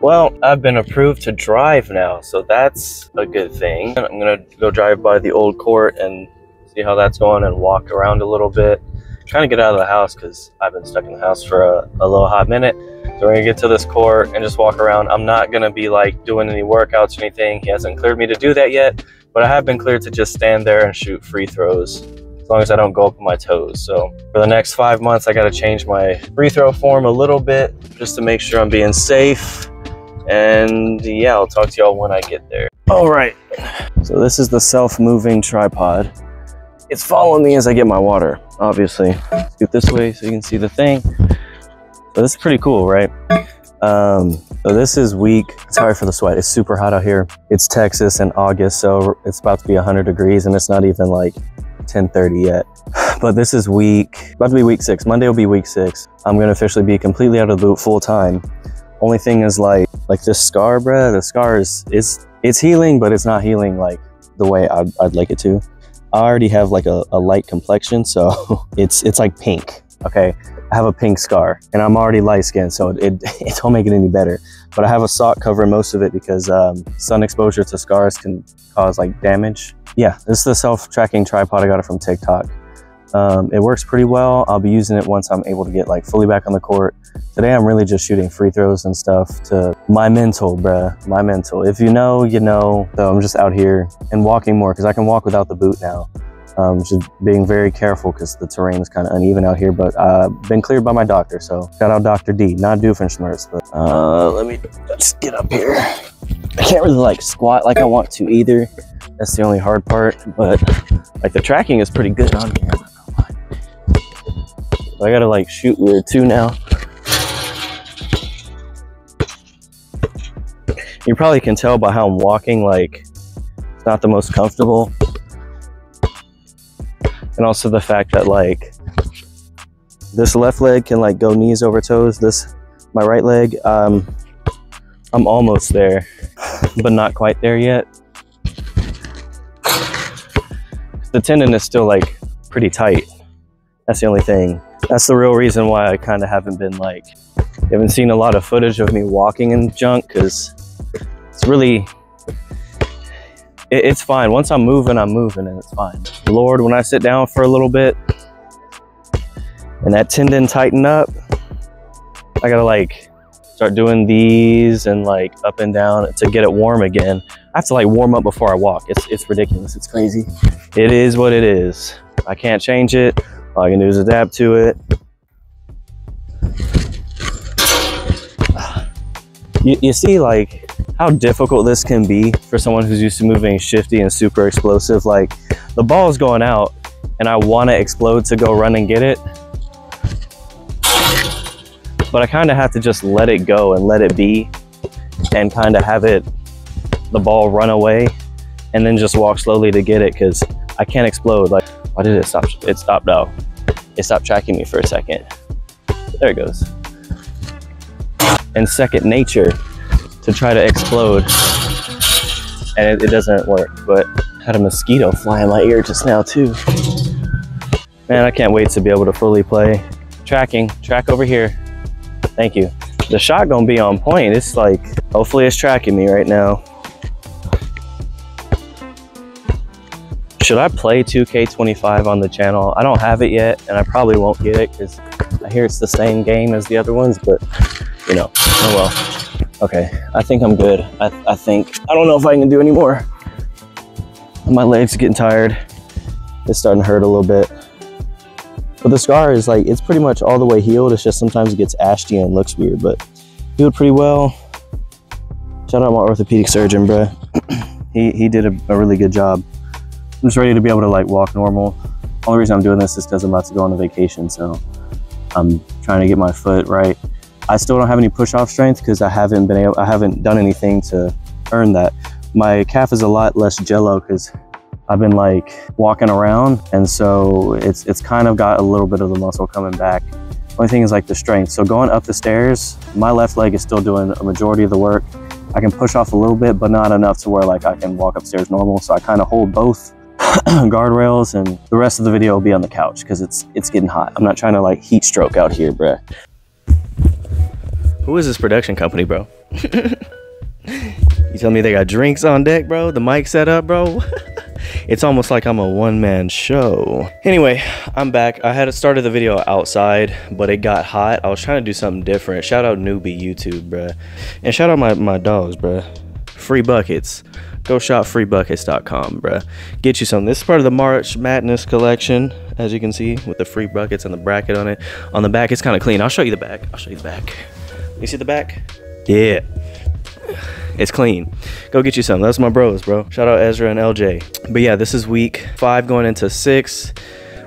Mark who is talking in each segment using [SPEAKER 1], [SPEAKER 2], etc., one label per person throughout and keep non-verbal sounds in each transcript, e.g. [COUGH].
[SPEAKER 1] Well, I've been approved to drive now, so that's a good thing. I'm gonna go drive by the old court and see how that's going and walk around a little bit. I'm trying to get out of the house because I've been stuck in the house for a, a little hot minute. So we're gonna get to this court and just walk around. I'm not gonna be like doing any workouts or anything. He hasn't cleared me to do that yet, but I have been cleared to just stand there and shoot free throws as long as I don't go up on my toes. So for the next five months, I got to change my free throw form a little bit just to make sure I'm being safe. And yeah, I'll talk to y'all when I get there. All right. So this is the self-moving tripod. It's following me as I get my water, obviously. Scoot this way so you can see the thing. But this is pretty cool, right? Um, so this is week, sorry for the sweat, it's super hot out here. It's Texas in August, so it's about to be 100 degrees and it's not even like 10.30 yet. [SIGHS] But this is week, about to be week six. Monday will be week six. I'm gonna officially be completely out of the boot full time. Only thing is like, like this scar, bruh, the scar is, it's, it's healing, but it's not healing like the way I'd, I'd like it to. I already have like a, a light complexion, so [LAUGHS] it's, it's like pink, okay? I have a pink scar and I'm already light skinned, so it, it, [LAUGHS] it, don't make it any better. But I have a sock covering most of it because um, sun exposure to scars can cause like damage. Yeah, this is the self-tracking tripod. I got it from TikTok. Um, it works pretty well. I'll be using it once I'm able to get like fully back on the court. Today I'm really just shooting free throws and stuff to my mental, bruh, my mental. If you know, you know. So I'm just out here and walking more because I can walk without the boot now. Um, just being very careful because the terrain is kind of uneven out here, but I've uh, been cleared by my doctor. So shout out Dr. D, not Doofenshmirtz, but uh, let me just get up here. I can't really like squat like I want to either. That's the only hard part, but like the tracking is pretty good on here. I gotta like shoot weird too now. You probably can tell by how I'm walking, like it's not the most comfortable. And also the fact that like this left leg can like go knees over toes. This, my right leg, um, I'm almost there, but not quite there yet. The tendon is still like pretty tight. That's the only thing. That's the real reason why I kind of haven't been like, haven't seen a lot of footage of me walking in junk because it's really, it, it's fine. Once I'm moving, I'm moving and it's fine. Lord, when I sit down for a little bit and that tendon tighten up, I gotta like start doing these and like up and down to get it warm again. I have to like warm up before I walk. It's, it's ridiculous. It's crazy. It is what it is. I can't change it. All I can do is adapt to it. You, you see like how difficult this can be for someone who's used to moving shifty and super explosive. Like the ball is going out and I want to explode to go run and get it. But I kind of have to just let it go and let it be and kind of have it, the ball run away and then just walk slowly to get it because I can't explode. Like why did it stop? It stopped out. It stopped tracking me for a second. There it goes. And second nature to try to explode. And it, it doesn't work, but had a mosquito fly in my ear just now too. Man, I can't wait to be able to fully play. Tracking, track over here. Thank you. The shot gonna be on point. It's like, hopefully it's tracking me right now. Should I play 2K25 on the channel? I don't have it yet, and I probably won't get it because I hear it's the same game as the other ones, but you know, oh well. Okay, I think I'm good. I, I think, I don't know if I can do any more. My legs are getting tired. It's starting to hurt a little bit. But the scar is like, it's pretty much all the way healed. It's just sometimes it gets ashy and looks weird, but healed pretty well. Shout out my orthopedic surgeon, bro. [CLEARS THROAT] he, he did a, a really good job. I'm just ready to be able to like walk normal. Only reason I'm doing this is because I'm about to go on a vacation, so I'm trying to get my foot right. I still don't have any push-off strength because I haven't been able, I haven't done anything to earn that. My calf is a lot less jello because I've been like walking around, and so it's it's kind of got a little bit of the muscle coming back. Only thing is like the strength. So going up the stairs, my left leg is still doing a majority of the work. I can push off a little bit, but not enough to where like I can walk upstairs normal. So I kind of hold both [CLEARS THROAT] guardrails and the rest of the video will be on the couch because it's it's getting hot. I'm not trying to like heat stroke out here, bruh. Who is this production company, bro? [LAUGHS] you tell me they got drinks on deck, bro? The mic set up, bro? [LAUGHS] it's almost like I'm a one-man show. Anyway, I'm back. I had started the video outside, but it got hot. I was trying to do something different. Shout out Newby YouTube, bruh. And shout out my, my dogs, bruh. Free buckets. Go shop freebuckets.com, bruh. Get you some. This is part of the March Madness collection, as you can see, with the free buckets and the bracket on it. On the back, it's kind of clean. I'll show you the back. I'll show you the back. You see the back? Yeah. It's clean. Go get you some. That's my bros, bro. Shout out Ezra and LJ. But yeah, this is week five going into six.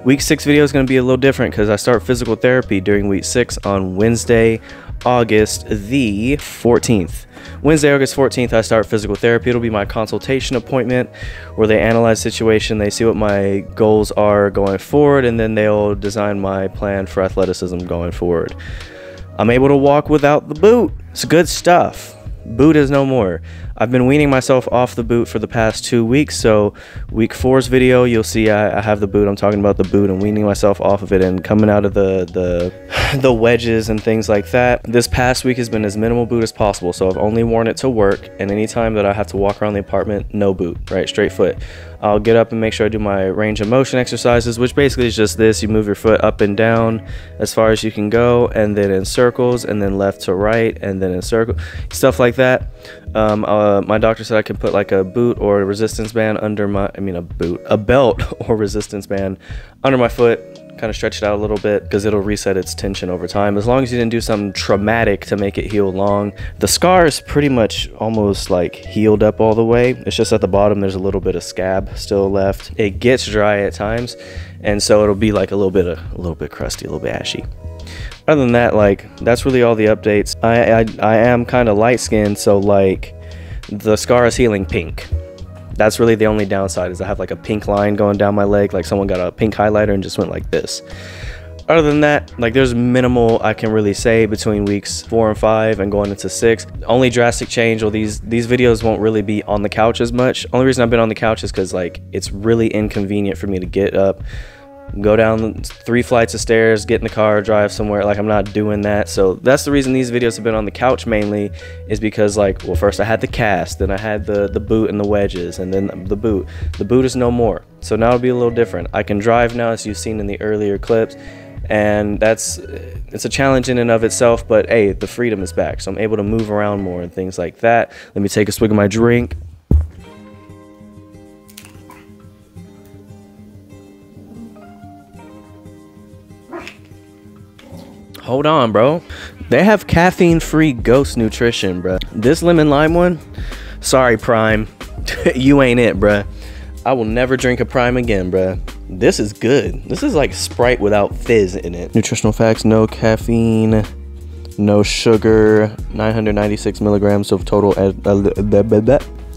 [SPEAKER 1] Week six video is going to be a little different because I start physical therapy during week six on Wednesday, August the 14th. Wednesday, August 14th, I start physical therapy. It'll be my consultation appointment where they analyze situation, they see what my goals are going forward, and then they'll design my plan for athleticism going forward. I'm able to walk without the boot. It's good stuff. Boot is no more. I've been weaning myself off the boot for the past two weeks. So week four's video, you'll see I, I, have the boot. I'm talking about the boot and weaning myself off of it and coming out of the, the, [SIGHS] the wedges and things like that. This past week has been as minimal boot as possible. So I've only worn it to work and anytime that I have to walk around the apartment, no boot, right? Straight foot. I'll get up and make sure I do my range of motion exercises, which basically is just this. You move your foot up and down as far as you can go, and then in circles, and then left to right, and then in circle, stuff like that. Um, uh, my doctor said I can put like a boot or a resistance band under my, I mean a boot, a belt [LAUGHS] or resistance band under my foot kind of stretch it out a little bit because it'll reset its tension over time. As long as you didn't do something traumatic to make it heal long. The scar is pretty much almost like healed up all the way. It's just at the bottom there's a little bit of scab still left. It gets dry at times and so it'll be like a little bit of, a little bit crusty, a little bit ashy. Other than that, like that's really all the updates. I I, I am kind of light skinned, so like the scar is healing pink that's really the only downside is I have like a pink line going down my leg, like someone got a pink highlighter and just went like this. Other than that, like there's minimal I can really say between weeks four and five and going into six. Only drastic change, or these these videos won't really be on the couch as much. Only reason I've been on the couch is because like it's really inconvenient for me to get up go down three flights of stairs, get in the car, drive somewhere. Like I'm not doing that. So that's the reason these videos have been on the couch mainly is because like, well, first I had the cast, then I had the, the boot and the wedges and then the boot. The boot is no more. So now it'll be a little different. I can drive now as you've seen in the earlier clips and that's it's a challenge in and of itself but hey the freedom is back so i'm able to move around more and things like that let me take a swig of my drink Hold on, bro. They have caffeine-free ghost nutrition, bro. This lemon lime one, sorry, Prime. [LAUGHS] you ain't it, bro. I will never drink a Prime again, bro. This is good. This is like Sprite without fizz in it. Nutritional facts, no caffeine, no sugar, 996 milligrams of total uh, uh,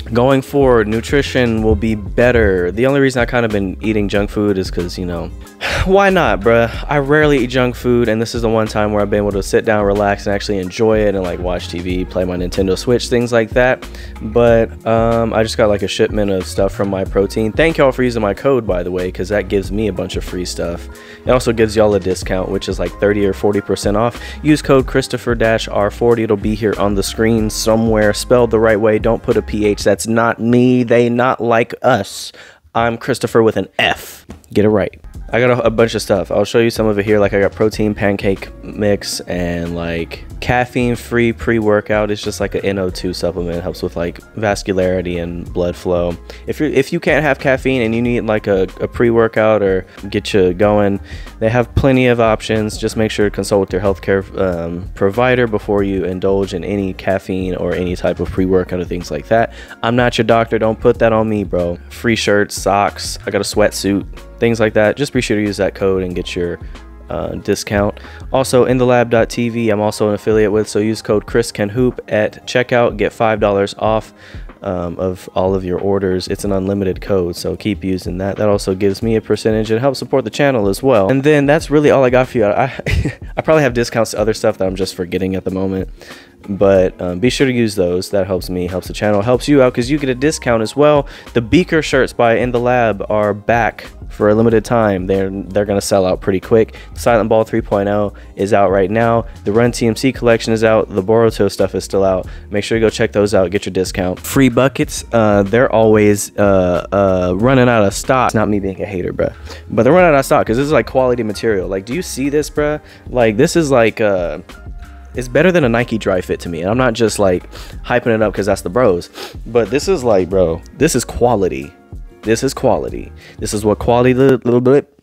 [SPEAKER 1] going forward nutrition will be better the only reason i kind of been eating junk food is because you know [SIGHS] why not, bruh? I rarely eat junk food, and this is the one time where I've been able to sit down, relax, and actually enjoy it and like watch TV, play my Nintendo Switch, things like that. But um, I just got like a shipment of stuff from MyProtein. Thank y'all for using my code, by the way, because that gives me a bunch of free stuff. It also gives y'all a discount, which is like 30 or 40% off. Use code Christofer-R40. It'll be here on the screen somewhere, spelled the right way. Don't put a PH. That's not me. They not like us. I'm Christofer with an F. Get it right. I got a, a, bunch of stuff. I'll show you some of it here. Like I got protein pancake mix and like caffeine free pre-workout. It's just like a NO2 supplement. It helps with like vascularity and blood flow. If you if you can't have caffeine and you need like a, a pre-workout or get you going, they have plenty of options. Just make sure to consult with your healthcare um, provider before you indulge in any caffeine or any type of pre-workout or things like that. I'm not your doctor. Don't put that on me, bro. Free shirts, socks. I got a sweatsuit things like that. Just be sure to use that code and get your uh, discount. Also, in the inthelab.tv, I'm also an affiliate with, so use code ChrisCanHoop at checkout, get $5 off um, of all of your orders. It's an unlimited code, so keep using that. That also gives me a percentage and helps support the channel as well. And then that's really all I got for you. I, [LAUGHS] I probably have discounts to other stuff that I'm just forgetting at the moment. But um, be sure to use those. That helps me, helps the channel, helps you out because you get a discount as well. The Beaker shirts by In the Lab are back for a limited time. They're they're gonna sell out pretty quick. Silent Ball 3.0 is out right now. The Run TMC collection is out. The Boruto stuff is still out. Make sure you go check those out. Get your discount. Free buckets. Uh, they're always uh, uh, running out of stock. It's not me being a hater, bruh, but they're running out of stock because this is like quality material. Like, do you see this, bruh? Like, this is like uh it's better than a Nike dry fit to me. And I'm not just like hyping it up because that's the bros, but this is like, bro, this is quality. This is quality. This is what quality little bit.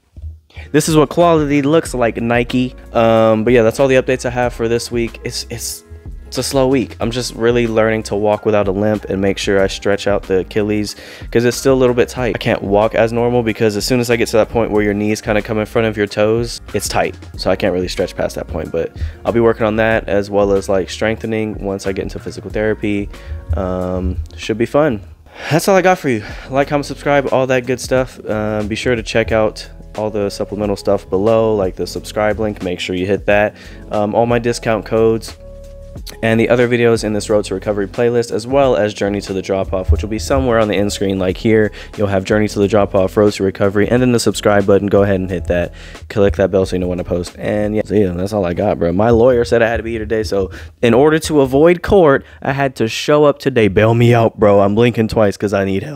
[SPEAKER 1] This is what quality looks like Nike. Um, but yeah, that's all the updates I have for this week. It's it's it's a slow week. I'm just really learning to walk without a limp and make sure I stretch out the Achilles because it's still a little bit tight. I can't walk as normal because as soon as I get to that point where your knees kind of come in front of your toes, it's tight. So I can't really stretch past that point, but I'll be working on that as well as like strengthening once I get into physical therapy. Um, should be fun that's all I got for you. Like, comment, subscribe, all that good stuff. Uh, be sure to check out all the supplemental stuff below, like the subscribe link. Make sure you hit that. Um, all my discount codes and the other videos in this Road to Recovery playlist, as well as Journey to the Drop Off, which will be somewhere on the end screen, like here. You'll have Journey to the Drop Off, Road to Recovery, and then the subscribe button. Go ahead and hit that. Click that bell so you know when I post. And yeah, that's all I got, bro. My lawyer said I had to be here today, so in order to avoid court, I had to show up today. Bail me out, bro. I'm blinking twice because I need help.